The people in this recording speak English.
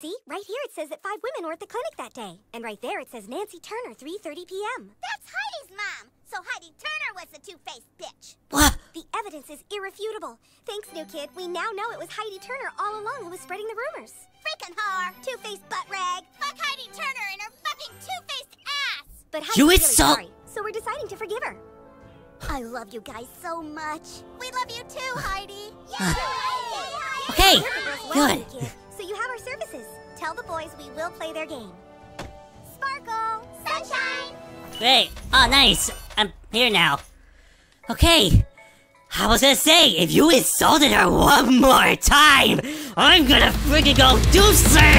See, right here it says that five women were at the clinic that day. And right there it says Nancy Turner, 3.30 p.m. That's Heidi's mom! So Heidi Turner was the two-faced bitch! What? The evidence is irrefutable. Thanks, new kid. We now know it was Heidi Turner all along who was spreading the rumors. Freaking whore! Two-faced butt rag! Fuck Heidi Turner and her fucking two-faced ass! But Heidi's You really insult- sorry, so we're deciding to forgive her. I love you guys so much. We love you too, Heidi. Yay! Yay, Okay, Well, good. Tell the boys we will play their game. Sparkle! Sunshine! Great. Oh, nice. I'm here now. Okay. I was gonna say, if you insulted her one more time, I'm gonna freaking go do Sam!